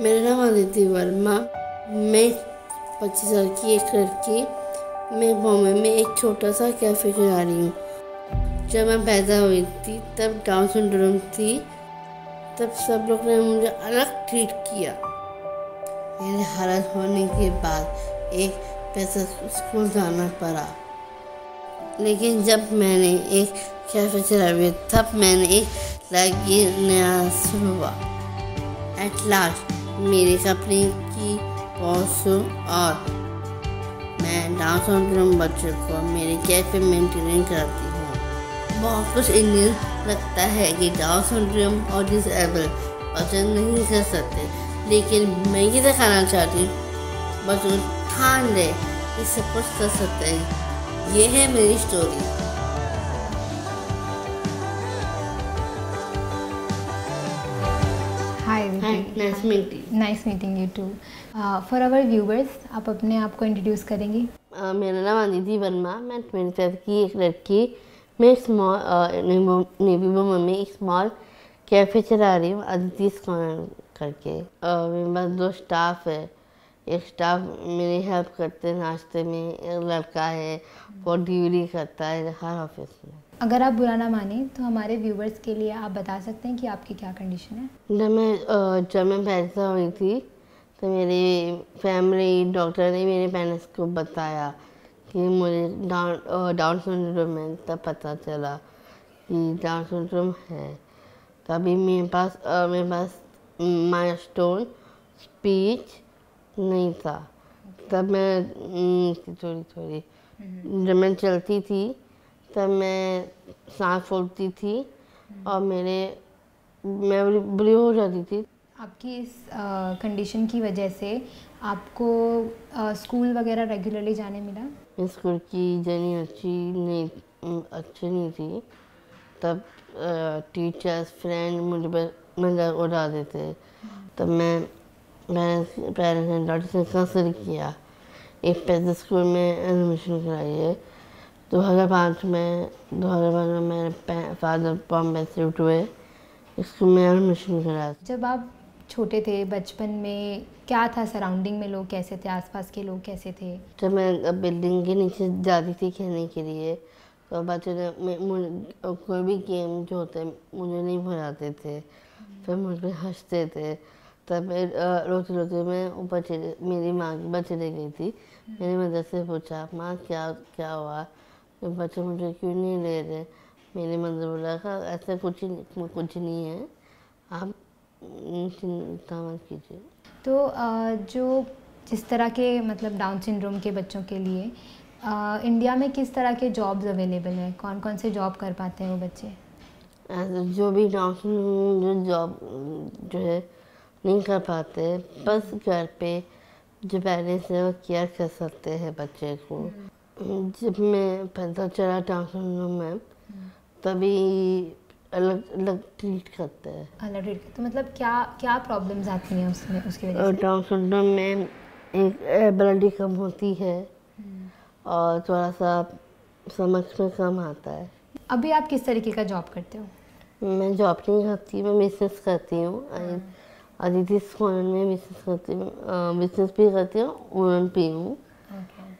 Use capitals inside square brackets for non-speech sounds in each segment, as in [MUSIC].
मेरा नाम अदिति वर्मा। मैं पच्चीस साल की, एक लड़की। मैं बॉम्बे में एक छोटा सा कैफ़े चला रही हूँ। जब मैं पैदा हुई थी, तब डाउन सिंड्रोम थी। तब सब लोग ने मुझे अलग ट्रीट किया। मेरे हालत होने के बाद एक पैसा स्कूल जाना पड़ा। लेकिन जब मैंने एक कैफ़े चलाया, तब मैंने एक लगी नया शुरू हुआ। एट लास्ट मेरे कंपनी की बॉस और मैं डाउन सिंड्रोम बच्चों को मेरे कैफ़े मेंटेन करती हूँ। बहुत कुछ इंडियन लगता है कि डाउन सिंड्रोम और डिसेबल बच्चे नहीं कर सकते, लेकिन मैं ये दिखाना चाहती हूँ बच्चों ठान ले कि सब कुछ कर सकते हैं। ये है मेरी story nice meeting you too for our viewers आप अपने आप को इंट्रोड्यूस करेंगे। Uh, मेरा नाम अदिति वर्मा मैं ट्वेंटी की एक लड़की मैं स्मॉल नेवी वुमन में एक स्मॉल कैफ़े चला रही हूँ अदिति करके। Uh, मेरे पास दो स्टाफ है। एक स्टाफ मेरी हेल्प करते हैं नाश्ते में। एक लड़का है वो ड्यूटी करता है हर ऑफ़िस में। अगर आप बुरा ना माने तो हमारे व्यूवर्स के लिए आप बता सकते हैं कि आपकी क्या कंडीशन है। जब मैं जब मैं पैदा हुई थी तो मेरी फैमिली डॉक्टर ने मेरे पेरेंट्स को बताया कि मुझे डाउन डाउन सिंड्रोम है तब पता चला कि डाउन सिंड्रोम है। तभी मेरे पास मेरे पास माई स्टोन स्पीच नहीं था। तब मैं थोड़ी थोड़ी हम्म। जब मैं चलती थी तब मैं सांस फूलती थी और मेरे मैं बुरी हो जाती थी। आपकी इस कंडीशन की वजह से आपको आ, स्कूल वगैरह रेगुलरली जाने मिला? स्कूल की जर्नी अच्छी नहीं अच्छी नहीं थी। तब टीचर्स फ्रेंड मुझे मज़ाक उड़ा देते। तब मैं पेरेंट्स पेरेंट्स ने डॉक्टर से कंसल्ट किया। एक पैसे स्कूल में एडमिशन कराई है। दो हज़ार पाँच में दो हज़ार पाँच में मेरे फादर बॉम्बे शिफ्ट हुए। स्कूल में एडमिशन कराया जब आप छोटे थे बचपन में क्या था सराउंडिंग में लोग कैसे थे? आसपास के लोग कैसे थे? जब मैं बिल्डिंग के नीचे जाती थी खेलने के लिए तो बच्चे ने कोई भी गेम जो होते मुझे नहीं भुलाते थे। फिर मुझ पर हँसते थे। तब रोते रोते मैं ऊपर चले मेरी माँ बच्चे चले गई थी। मेरी मदर से पूछा माँ क्या क्या हुआ? तो बच्चे मुझे क्यों नहीं ले रहे? मेरी मदर बोला था ऐसा कुछ कुछ नहीं है। आप चिंता मत कीजिए। तो जो जिस तरह के मतलब डाउन सिंड्रोम के बच्चों के लिए इंडिया में किस तरह के जॉब्स अवेलेबल हैं? कौन कौन से जॉब कर पाते हैं वो बच्चे? जो भी डाउन सिंड्रोम जो जॉब जो है नहीं कर पाते बस घर पे जो पेरेंट्स हैं वो केयर कर सकते हैं बच्चे को। हम्म। जब मैं पैदा चला ट्रांसफ़र में तभी अलग अलग ट्रीट करते हैं। अलग ट्रीट तो मतलब क्या क्या प्रॉब्लम्स आती हैं उसमें उसकी वजह से? ट्रांसफ़र में एक एबिलिटी कम होती है हम्म। और थोड़ा सा समझ में कम आता है। अभी आप किस तरीके का जॉब करते हो? मैं जॉब नहीं करती मैं बिज़नेस करती हूँ। अदिति स्कूल में बिज़नेस करती हूँ बिज़नेस भी करती हूँ उड़न भी हूँ।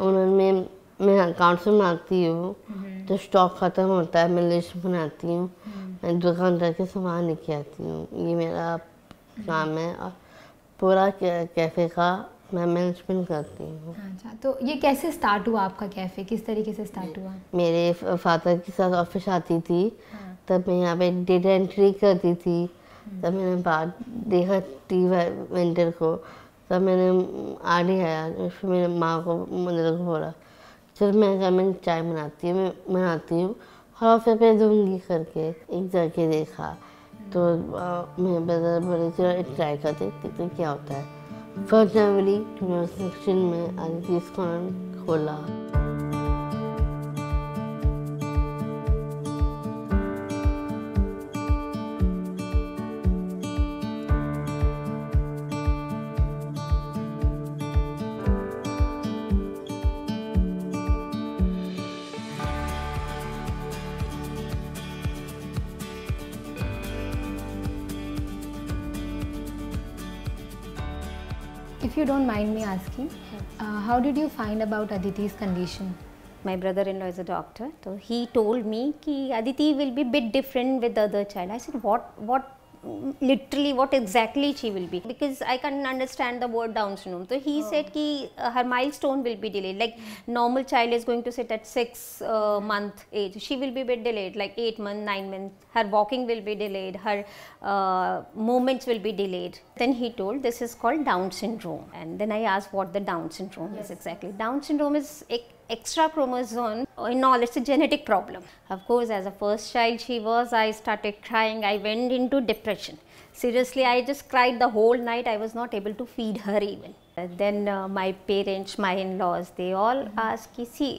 उड़न में मैं अकाउंट से मांगती हूँ हम्म। तो स्टॉक ख़त्म होता है मैं लिस्ट बनाती हूँ हम्म। मैं दुकानदार के सामान लेके आती हूँ ये मेरा काम है और पूरा कैफ़े का मैं मैनेजमेंट करती हूँ अच्छा तो ये कैसे स्टार्ट हुआ आपका कैफ़े किस तरीके से स्टार्ट हुआ मेरे फादर के साथ ऑफ़िस आती थी हाँ। तब मैं यहाँ पे डेटा एंट्री करती थी हम्म। तब मैंने बात देखा टी वेंडर को तब मैंने आगे आया फिर मेरे माँ को मंदिर को बोला चल मैं घर चाय बनाती हूँ, मैं बनाती हूँ। हवा फिर मैं दूँगी करके एक जाके देखा। तो मैं बदल बड़े चलो ट्राई कर देखती तो क्या होता है। फ़र्स्ट जनवरी टू थाउज़ेंड में आज खोला। If you don't mind me asking, uh, how did you find about Aditi's condition? My brother-in-law is a doctor, so he told me that Aditi will be bit different with the other child. I said, what, what literally what exactly she will be because I can't understand the word Down syndrome. So he oh. said ki uh, her milestone will be delayed. Like normal child is going to sit at six uh, month age, she will be a bit delayed, like eight month, nine month. Her walking will be delayed, her uh, movements will be delayed. Then he told this is called Down syndrome, and then I asked what the Down syndrome yes. is exactly. Down syndrome is extra chromosome in all it's a genetic problem. Of course as a first child she was i started crying i went into depression. Seriously i just cried the whole night i was not able to feed her even. Then uh, my parents my in-laws they all mm -hmm. ask see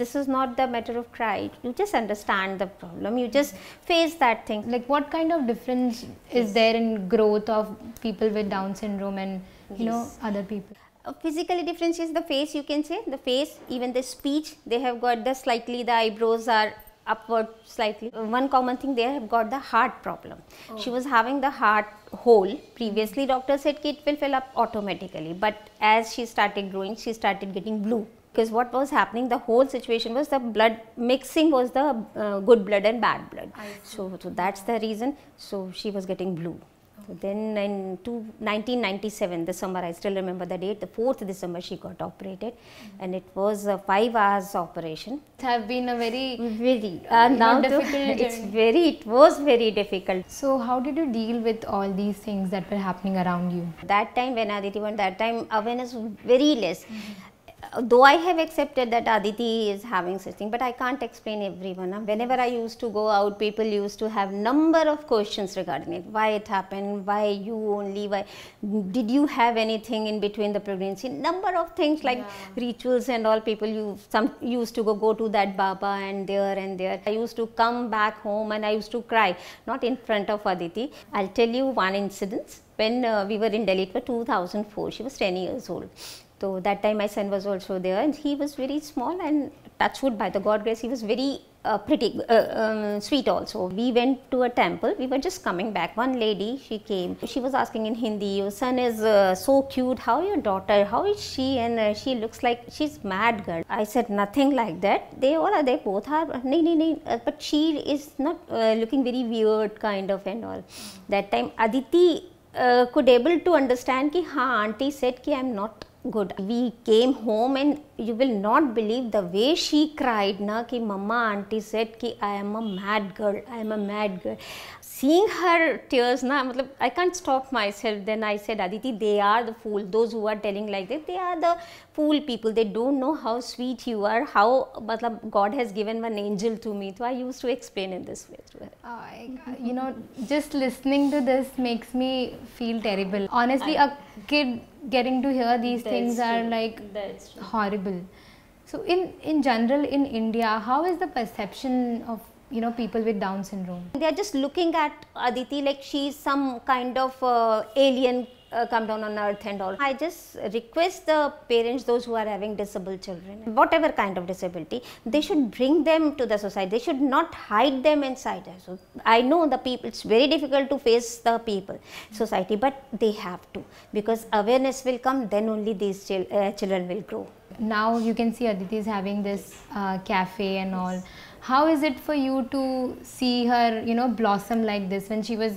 this is not the matter of cry you just understand the problem. You just face that thing. Like what kind of difference is there in growth of people with down syndrome and you yes. know other people physically differentiates the face you can say. The face even the speech they have got the slightly the eyebrows are upward slightly. One common thing they have got the heart problem. Oh. she was having the heart hole. Previously doctor said it will fill up automatically. But as she started growing she started getting blue. Because what was happening the whole situation was the blood mixing was the uh, good blood and bad blood. So so that's the reason. So she was getting blue then in two, 1997 December, I still remember the date, the 4th December she got operated mm-hmm. and it was a 5 hours operation. It have been a very, very, uh, now difficult [LAUGHS] it's very, it was very difficult. So how did you deal with all these things that were happening around you? That time when Aditi went, that time awareness was very less. Mm -hmm though I have accepted that Aditi is having such thing, but I can't explain everyone. Whenever I used to go out, people used to have number of questions regarding it. Why it happened? Why you only? Why did you have anything in between the pregnancy? Number of things like yeah. rituals and all. People you some used to go go to that Baba and there and there. I used to come back home and I used to cry, not in front of Aditi. I'll tell you one incident when uh, we were in Delhi. for 2004. She was 10 years old so that time my son was also there and he was very small and touchwood by the God grace he was very uh, pretty uh, um, sweet also. We went to a temple. We were just coming back. One lady, she came. She was asking in Hindi, your son is uh, so cute. How your daughter? How is she? And uh, she looks like she's mad girl. I said nothing like that. They all are, they both are, nee, nee. Uh, but she is not uh, looking very weird kind of and all. That time Aditi could able to understand ki, ha, auntie said ki I'm not good. We came home and you will not believe the way she cried na ki mama auntie said ki I am a mad girl, I am a mad girl. Seeing her tears na, matlab, I can't stop myself. Then I said, Aditi, they are the fool. Those who are telling like that, they are the fool people. They don't know how sweet you are, how matlab, God has given one angel to me. So I used to explain in this way to oh, her. I, you know, just listening to this makes me feel terrible. Honestly, I, a kid getting to hear these things true. are like horrible so in in general in india how is the perception of you know people with down syndrome they are just looking at aditi like she's some kind of uh, alien uh, come down on earth and all. I just request the parents, those who are having disabled children, whatever kind of disability, they should bring them to the society. They should not hide them inside. So I know the people, it's very difficult to face the people, society, but they have to because awareness will come, then only these chil uh, children will grow. Now you can see Aditi is having this uh, cafe and all. How is it for you to see her, you know, blossom like this? When she was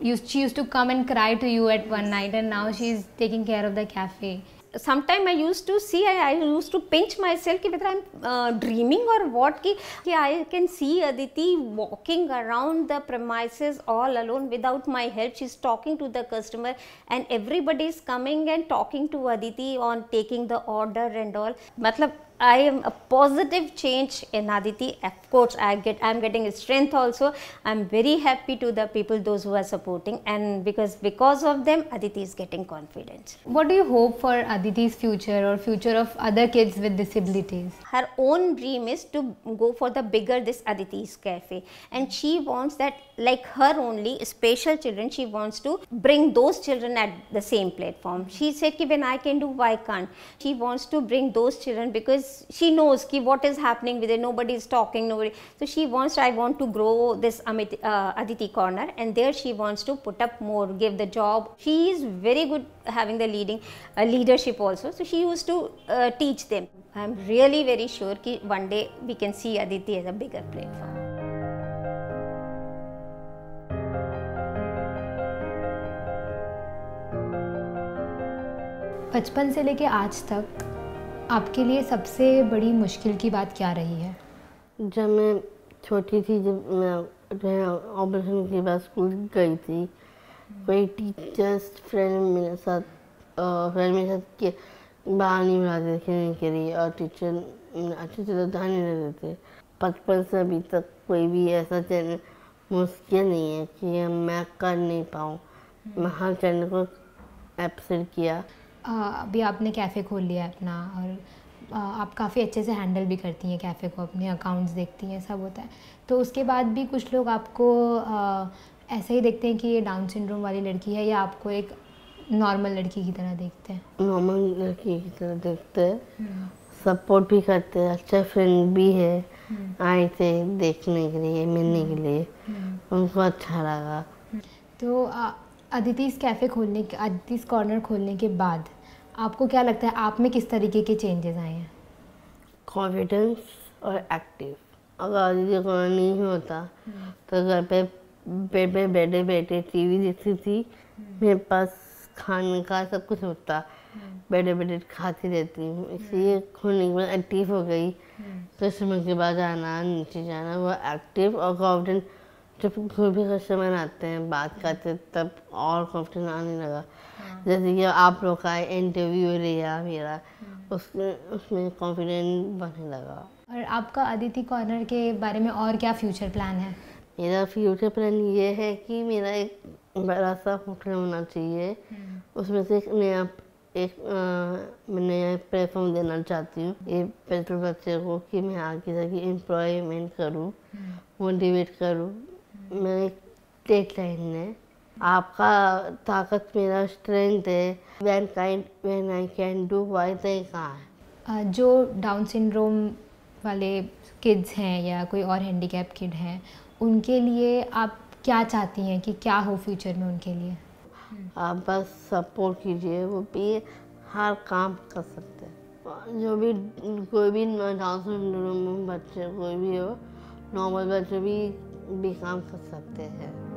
used, she used to come and cry to you at one night and now she's taking care of the cafe sometime I use to see I I use to pinch myself की better I am dreaming और what की I can see Aditi walking around the premises all alone without my help she is talking to the customer and everybody is coming and talking to Aditi on taking the order and all मतलब I am a positive change in Aditi. Of course, I get I am getting strength also. I am very happy to the people those who are supporting and because because of them Aditi is getting confidence. What do you hope for Aditi's future or future of other kids with disabilities? Her own dream is to go for the bigger this Aditi's cafe and she wants that like her only special children she wants to bring those children at the same platform. She said when I can do why can't. She wants to bring those children because she knows ki what is happening with it nobody is talking nobody so she wants i want to grow this Amit, uh, aditi corner and there she wants to put up more give the job she is very good having the leading uh, leadership also so she used to uh, teach them i'm really very sure ki one day we can see aditi as a bigger platform बचपन से लेके आज तक आपके लिए सबसे बड़ी मुश्किल की बात क्या रही है? जब मैं छोटी थी, जब मैं ऑपरेशन के बाद स्कूल गई थी, कोई टीचर्स फ्रेंड मेरे साथ फ्रेंड मेरे साथ के बाहर नहीं बुलाते खेलने के लिए और टीचर अच्छे से तो ध्यान नहीं देते थे। बचपन से अभी तक कोई भी ऐसा चैनल मुश्किल नहीं है कि मैं कर नहीं पाऊँ। मैं हर चैनल को एपसेट किया। अभी आपने कैफ़े खोल लिया है अपना और आप काफ़ी अच्छे से हैंडल भी करती हैं कैफ़े को अपने अकाउंट्स देखती हैं सब होता है तो उसके बाद भी कुछ लोग आपको ऐसे ही देखते हैं कि ये डाउन सिंड्रोम वाली लड़की है या आपको एक नॉर्मल लड़की की तरह देखते हैं नॉर्मल लड़की की तरह देखते हैं सपोर्ट हम्म। भी करते हैं अच्छा फ्रेंड भी है हम्म। आए थे देखने के लिए मिलने के लिए हम्म। उनको अच्छा लगा तो अदितिस कैफ़े खोलने के अदितिस कॉर्नर खोलने के बाद आपको क्या लगता है आप में किस तरीके के चेंजेस आए हैं? कॉन्फिडेंस और एक्टिव अगर अदिति कॉर्नर नहीं होता तो घर पे बेड पे बैठे बैठे टीवी देखती थी मेरे पास खाने का सब कुछ होता बैठे बैठे खाती रहती हूँ। इसलिए खोलने के बाद एक्टिव हो गई। तो कस्टमर के बाद आना नीचे जाना वो एक्टिव और कॉन्फिडेंस जब कोई भी कस्टमर आते हैं बात करते तब और कॉन्फिडेंस आने लगा। हाँ। जैसे कि आप लोग का इंटरव्यू लिया मेरा हाँ। उसमें उसमें कॉन्फिडेंट बढ़ने लगा। और आपका अदिति कॉर्नर के बारे में और क्या फ्यूचर प्लान है? मेरा फ्यूचर प्लान ये है कि मेरा एक बड़ा सा होटल होना चाहिए। हाँ। उसमें से एक नया एक नया प्लेटफॉर्म देना चाहती हूँ। ये पेट्रोल बच्चे को कि मैं आगे जाके एम्प्लॉयमेंट करूँ मोटिवेट करूँ। मेरी डेडलाइन है। आपका ताकत मेरा स्ट्रेंथ है। When kind when I can do why they कहाँ जो डाउन सिंड्रोम वाले किड्स हैं या कोई और हैंडीकैप किड हैं उनके लिए आप क्या चाहती हैं कि क्या हो फ्यूचर में उनके लिए? आप बस सपोर्ट कीजिए वो भी हर काम कर सकते हैं। जो भी कोई भी डाउन सिंड्रोम बच्चे कोई भी हो नॉर्मल बच्चे भी भी काम कर सकते हैं।